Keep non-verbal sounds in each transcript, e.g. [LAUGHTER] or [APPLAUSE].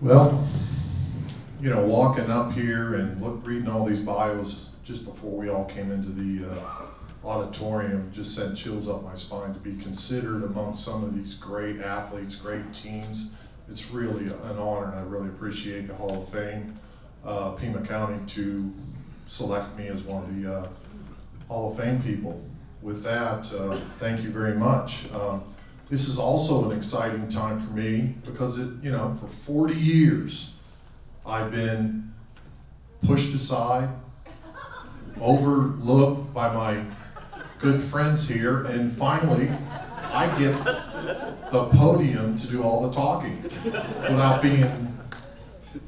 Well, you know, walking up here and look, reading all these bios just before we all came into the uh, auditorium just sent chills up my spine to be considered among some of these great athletes, great teams. It's really an honor, and I really appreciate the Hall of Fame, uh, Pima County, to select me as one of the uh, Hall of Fame people. With that, uh, thank you very much. Um, this is also an exciting time for me because it, you know, for 40 years, I've been pushed aside, overlooked by my good friends here, and finally, I get the podium to do all the talking without being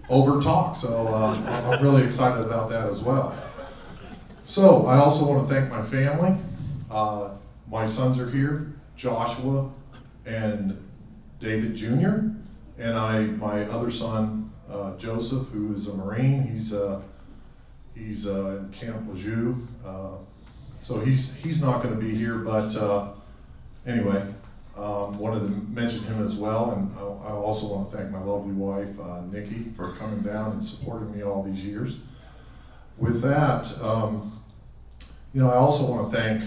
over talked. So uh, I'm really excited about that as well. So I also want to thank my family. Uh, my sons are here, Joshua and David Jr. And I, my other son, uh, Joseph, who is a Marine. He's uh, he's uh, in Camp Lejeune. Uh, so he's he's not going to be here, but uh, anyway, um, wanted to mention him as well, and I, I also want to thank my lovely wife, uh, Nikki, for coming down and supporting me all these years. With that, um, you know, I also want to thank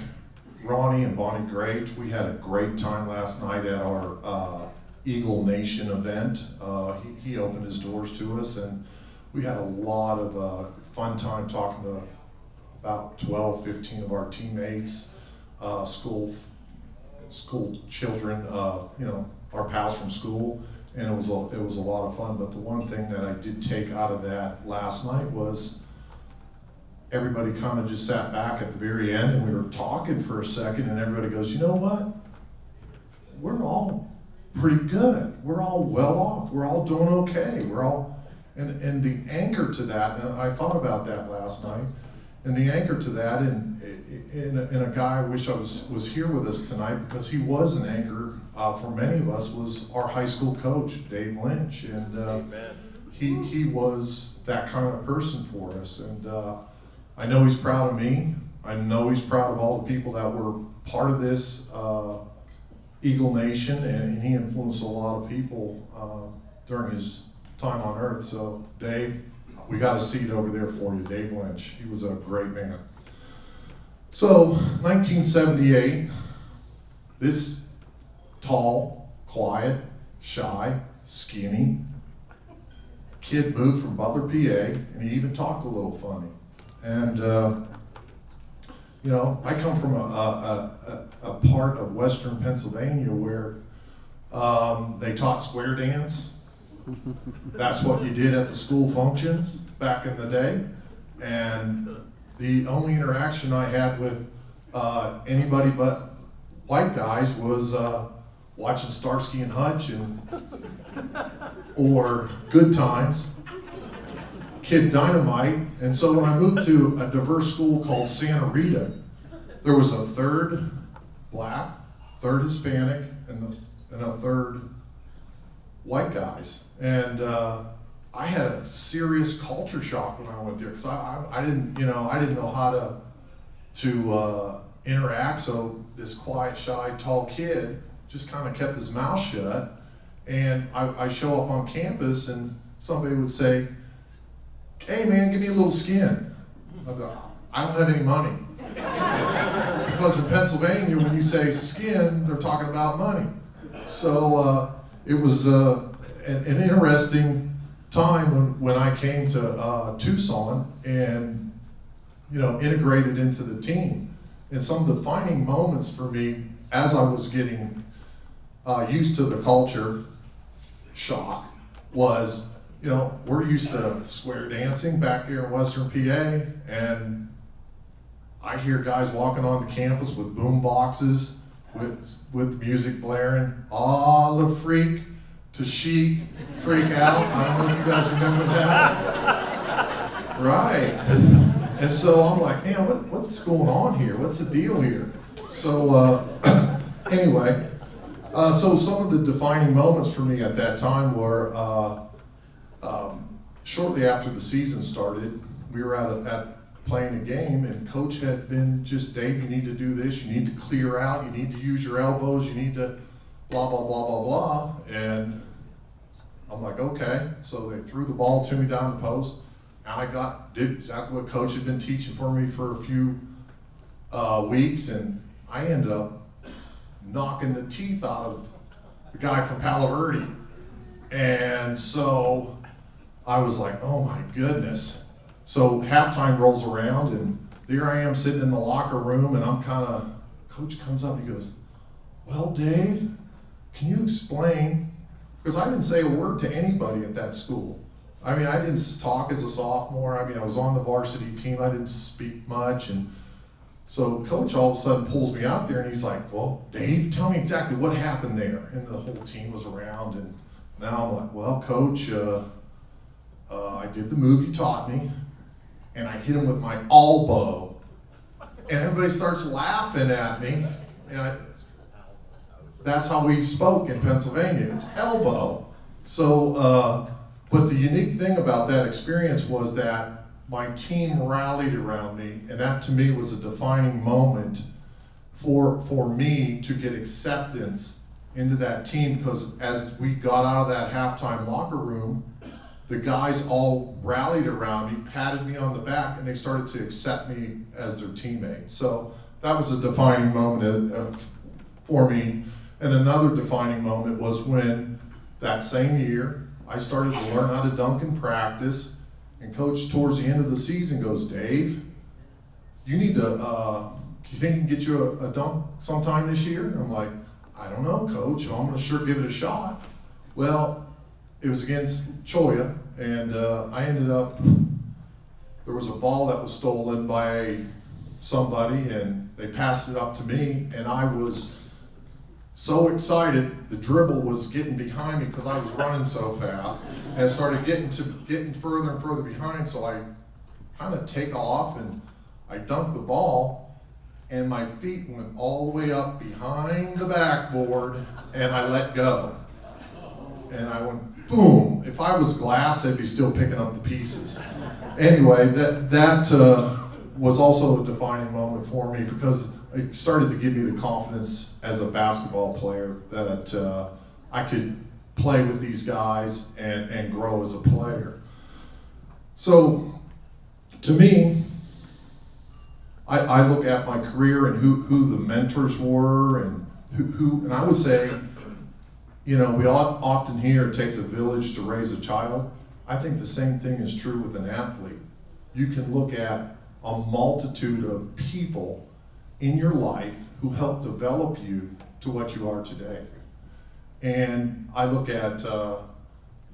Ronnie and Bonnie Great. We had a great time last night at our uh, Eagle Nation event. Uh, he, he, opened his doors to us, and we had a lot of uh, fun time talking to about 12, 15 of our teammates, uh, school school children, uh, you know, our pals from school, and it was a, it was a lot of fun. But the one thing that I did take out of that last night was everybody kind of just sat back at the very end, and we were talking for a second, and everybody goes, you know what? We're all pretty good. We're all well off. We're all doing okay. We're all, and and the anchor to that, and I thought about that last night and the anchor to that, and in, in, in, a guy I wish I was, was here with us tonight because he was an anchor uh, for many of us, was our high school coach, Dave Lynch. And uh, he, he was that kind of person for us. And uh, I know he's proud of me. I know he's proud of all the people that were part of this uh, Eagle Nation, and, he influenced a lot of people uh, during his time on earth. So, Dave, we got a seat over there for you, Dave Lynch. He was a great man. So, 1978, this tall, quiet, shy, skinny kid moved from Butler, PA, and he even talked a little funny. And, uh, you know, I come from a, a, a, a, part of western Pennsylvania where um, they taught square dance that's what you did at the school functions back in the day. And the only interaction I had with uh, anybody but white guys was uh, watching Starsky and Hutch and or Good Times, Kid Dynamite. And so when I moved to a diverse school called Santa Rita, there was a third black, third Hispanic, and a, and a third white guys. And uh, I had a serious culture shock when I went there because I, I, I, didn't, you know, I didn't know how to to uh, interact. So this quiet, shy, tall kid just kind of kept his mouth shut. And I, I show up on campus and somebody would say, "Hey man, give me a little skin." I go, "I don't have any money." because in Pennsylvania, when you say skin, they're talking about money. So uh, it was uh, an, an, interesting time when, when I came to uh, Tucson and you know integrated into the team. And some defining moments for me as I was getting uh, used to the culture shock was you know we're used to square dancing back here in Western PA, and I hear guys walking on the campus with boom boxes with with music blaring. All the freak to chic, freak out. I don't know if you guys remember that. Right. And so I'm like, man, what, what's going on here? What's the deal here? So uh, [CLEARS THROAT] anyway, uh, so some of the defining moments for me at that time were uh, um, shortly after the season started, we were at, at playing a game, and coach had been just, Dave, you need to do this, you need to clear out, you need to use your elbows, you need to blah, blah, blah, blah, blah. And I'm like, okay. So they threw the ball to me down the post. And I got, did exactly what coach had been teaching for me for a few uh, weeks. And I ended up knocking the teeth out of the guy from Palo Verde. And so I was like, oh my goodness. So halftime rolls around, and there I am sitting in the locker room, and I'm kind of, coach comes up, and he goes, well, Dave, can you explain? Because I didn't say a word to anybody at that school. I mean, I didn't talk as a sophomore. I mean, I was on the varsity team. I didn't speak much. And so coach all of a sudden pulls me out there and he's like, well, Dave, tell me exactly what happened there. And the whole team was around. And now I'm like, well, coach, uh, uh, I did the move you taught me. And I hit him with my elbow. And everybody starts laughing at me. And I, that's how we spoke in Pennsylvania. It's elbow. So, uh, but the unique thing about that experience was that my team rallied around me, and that to me was a defining moment for for me to get acceptance into that team because as we got out of that halftime locker room, the guys all rallied around me, patted me on the back, and they started to accept me as their teammate. So that was a defining moment for me. And another defining moment was when that same year I started to learn how to dunk in practice. And coach, towards the end of the season, goes, Dave, you need to. Uh, you think you can get you a, a dunk sometime this year? And I'm like, I don't know, coach. I'm going to sure give it a shot. Well, it was against Cholla, and uh, I ended up. There was a ball that was stolen by somebody, and they passed it up to me, and I was so excited, the dribble was getting behind me because I was running so fast, and it started getting to getting further and further behind. So I kind of take off and I dunk the ball, and my feet went all the way up behind the backboard, and I let go, and I went boom. If I was glass, I'd be still picking up the pieces. Anyway, that that uh, was also a defining moment for me because it started to give me the confidence as a basketball player that uh, I could play with these guys and, and grow as a player. So, to me, I, I look at my career and who, who the mentors were and who, who, and I would say, you know, we often hear it takes a village to raise a child. I think the same thing is true with an athlete. You can look at a multitude of people in your life who helped develop you to what you are today. And I look at uh,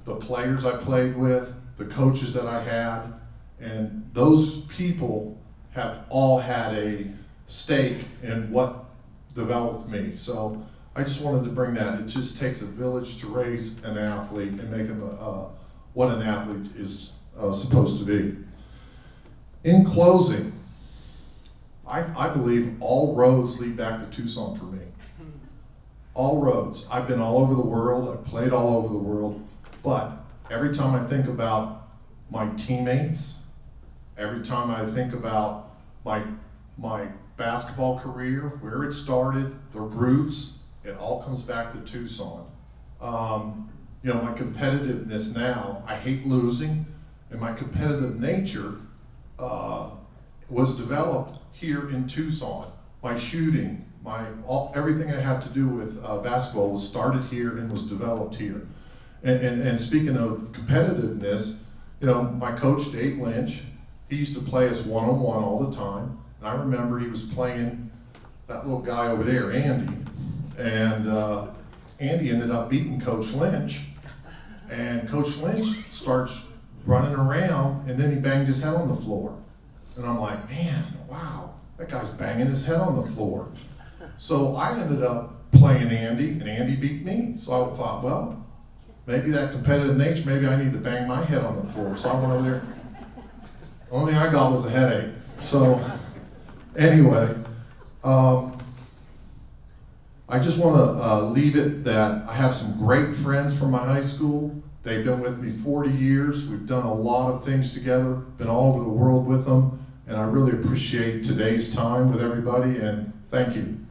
the players I played with, the coaches that I had, and those people have all had a stake in what developed me. So I just wanted to bring that. It just takes a village to raise an athlete and make him a, uh, what an athlete is uh, supposed to be. In closing, I, I believe all roads lead back to Tucson for me. All roads. I've been all over the world, I've played all over the world, but every time I think about my teammates, every time I think about my, my basketball career, where it started, the roots, it all comes back to Tucson. Um, you know, my competitiveness now, I hate losing, and my competitive nature uh, was developed here in Tucson. My shooting, my all, everything I had to do with uh, basketball was started here and was developed here. And, and, and speaking of competitiveness, you know, my coach Dave Lynch, he used to play us one on one all the time. And I remember he was playing that little guy over there, Andy, and uh, Andy ended up beating Coach Lynch. And Coach Lynch starts running around, and then he banged his head on the floor. And I'm like, man, wow, that guy's banging his head on the floor. So I ended up playing Andy, and Andy beat me. So I thought, well, maybe that competitive nature, maybe I need to bang my head on the floor. So I went over there. Only thing I got was a headache. So anyway, um, I just want to uh, leave it that I have some great friends from my high school. They've been with me 40 years. We've done a lot of things together, been all over the world with them. And I really appreciate today's time with everybody, and thank you.